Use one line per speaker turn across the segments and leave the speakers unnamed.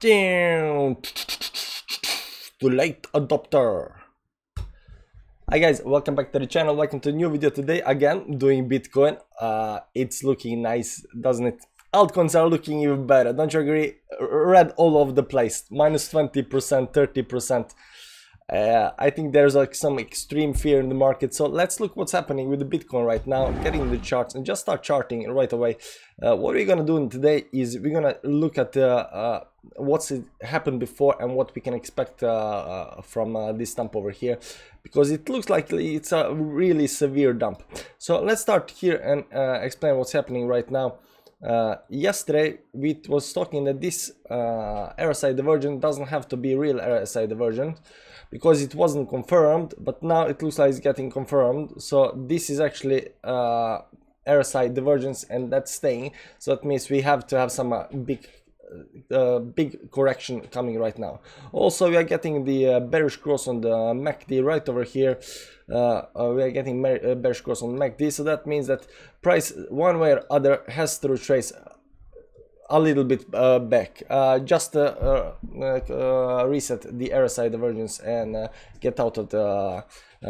The late adopter. Hi guys, welcome back to the channel. Welcome to a new video today. Again, doing Bitcoin. Uh, it's looking nice, doesn't it? Altcoins are looking even better. Don't you agree? Red all over the place. Minus 20%, 30%. Uh, I think there's like some extreme fear in the market. So let's look what's happening with the Bitcoin right now. Getting the charts and just start charting right away. Uh, what we're gonna do today is we're gonna look at uh, uh what's happened before and what we can expect uh, uh, from this dump over here, because it looks like it's a really severe dump. So let's start here and explain what's happening right now. Uh, yesterday we was talking that this uh, RSI divergence doesn't have to be real RSI divergence because it wasn't confirmed but now it looks like it's getting confirmed. So this is actually uh, RSI divergence and that's staying. So that means we have to have some uh, big uh, big correction coming right now. Also, we are getting the uh, bearish cross on the MACD right over here. Uh, uh we are getting uh, bearish cross on MACD, so that means that price one way or other has to retrace a little bit uh, back. Uh, just uh, reset the RSI divergence and get out of the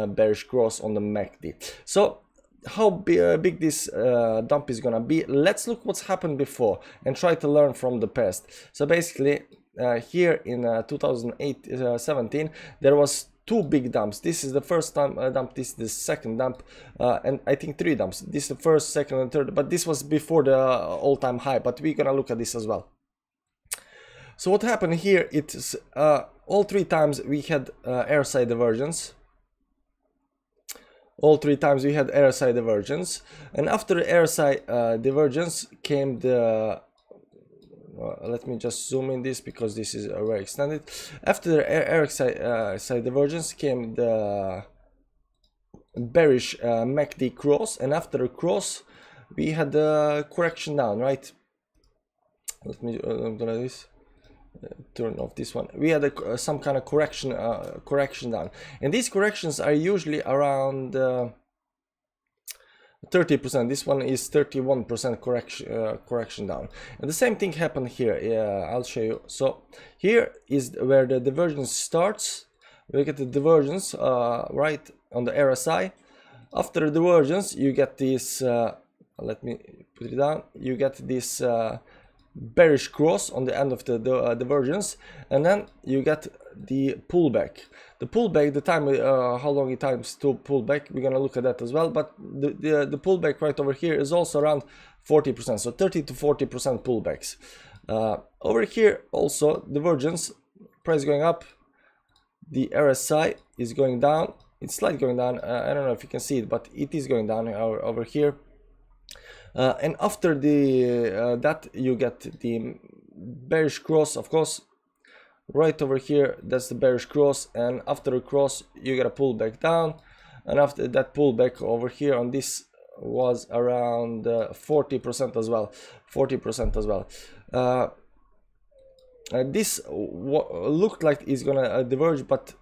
bearish cross on the MACD. So how big this uh, dump is gonna be. Let's look what's happened before and try to learn from the past. So basically uh, here in uh, 2008 17 there was two big dumps. This is the first time dump this is the second dump and i think three dumps. This is the first second and third but this was before the all-time high but we're gonna look at this as well. So what happened here it's all three times we had RSI divergence all three times we had RSI divergence. And after the RSI uh, divergence came the let me just zoom in this because this is uh, very extended. After the RSI uh, divergence came the bearish uh, MACD cross. And after the cross we had the correction down right? Let me do this turn off this one. We had a, uh, some kind of correction uh, correction down and these corrections are usually around 30% uh, this one is 31% correction uh, correction down. And the same thing happened here. Yeah I'll show you. So here is where the divergence starts. We get the divergence uh, right on the RSI after the divergence you get this uh, let me put it down. You get this bearish cross on the end of the, the uh, divergence and then you get the pullback. The pullback the time uh, how long it times to pull back we're gonna look at that as well but the, the, the pullback right over here is also around 40 percent so 30 to 40 percent pullbacks. Uh, over here also divergence price going up the RSI is going down it's slightly going down uh, I don't know if you can see it but it is going down over, over here uh, and after the uh, that you get the bearish cross of course. Right over here that's the bearish cross. And after the cross you get a pull back down. And after that pullback over here on this was around 40% uh, as well. 40% as well. Uh, uh, this looked like it's gonna uh, diverge but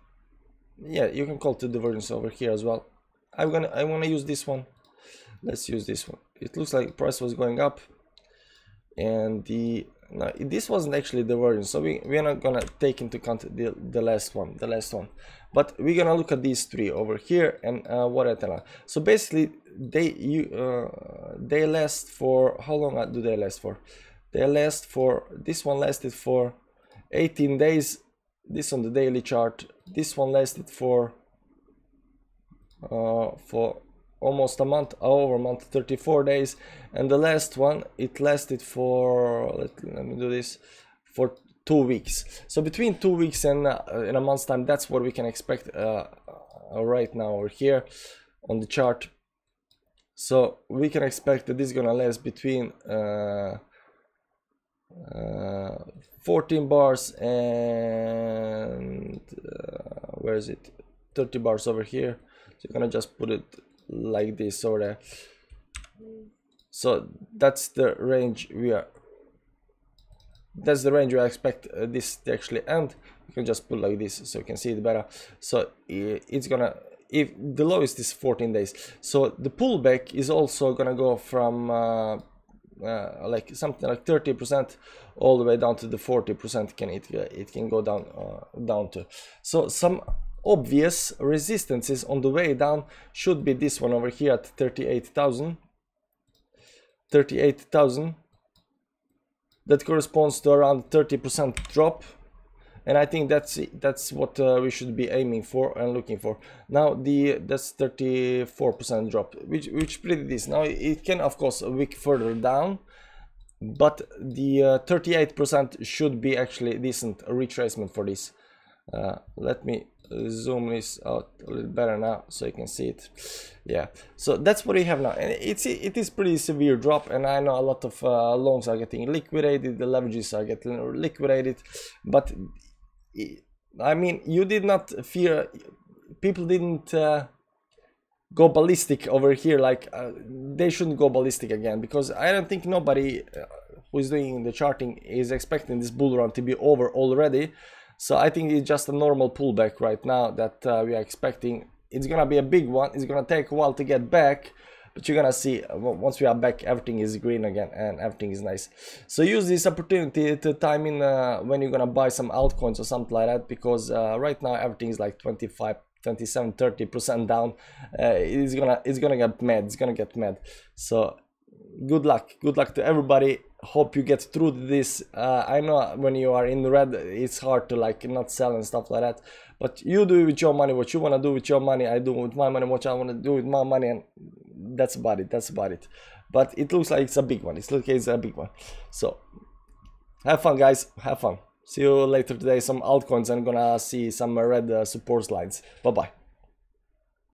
yeah you can call it divergence over here as well. I'm gonna i want to use this one let's use this one. It looks like price was going up and the no, this wasn't actually the version so we, we're not gonna take into account the, the last one the last one. But we're gonna look at these three over here and uh, what I tell so basically they you uh, they last for how long do they last for? They last for this one lasted for 18 days. This on the daily chart. This one lasted for uh, for almost a month over month 34 days. And the last one it lasted for let, let me do this for two weeks. So between two weeks and uh, in a month's time that's what we can expect uh, uh, right now over here on the chart. So we can expect that this is gonna last between uh, uh 14 bars and uh, where is it? 30 bars over here. So you're gonna just put it like this sort of so that's the range we are that's the range we expect uh, this to actually end. You can just put like this so you can see it better. So it's gonna if the lowest is 14 days so the pullback is also gonna go from uh, uh, like something like 30% all the way down to the 40% can it it can go down uh, down to. So some obvious resistances on the way down should be this one over here at 38,000 38,000 that corresponds to around 30% drop and I think that's that's what uh, we should be aiming for and looking for. Now the that's 34% drop, which which pretty decent. Now it can of course a week further down, but the 38% uh, should be actually decent retracement for this. Uh, let me zoom this out a little better now so you can see it. Yeah. So that's what we have now. And it's it is pretty severe drop and i know a lot of uh, loans are getting liquidated the leverages are getting liquidated but I mean, you did not fear, people didn't uh, go ballistic over here, like uh, they shouldn't go ballistic again, because I don't think nobody uh, who is doing the charting is expecting this bull run to be over already. So I think it's just a normal pullback right now that uh, we are expecting. It's gonna be a big one, it's gonna take a while to get back, but you're gonna see uh, once we are back everything is green again and everything is nice. So use this opportunity to time in uh, when you're gonna buy some altcoins or something like that because uh, right now everything is like 25 27 30 percent down. Uh, it's gonna it's gonna get mad. It's gonna get mad. So good luck. Good luck to everybody hope you get through this uh, i know when you are in red it's hard to like not sell and stuff like that but you do it with your money what you want to do with your money i do with my money what i want to do with my money and that's about it that's about it. But it looks like it's a big one it looks like it's a big one. So have fun guys have fun. See you later today some altcoins i'm gonna see some red uh, support lines bye bye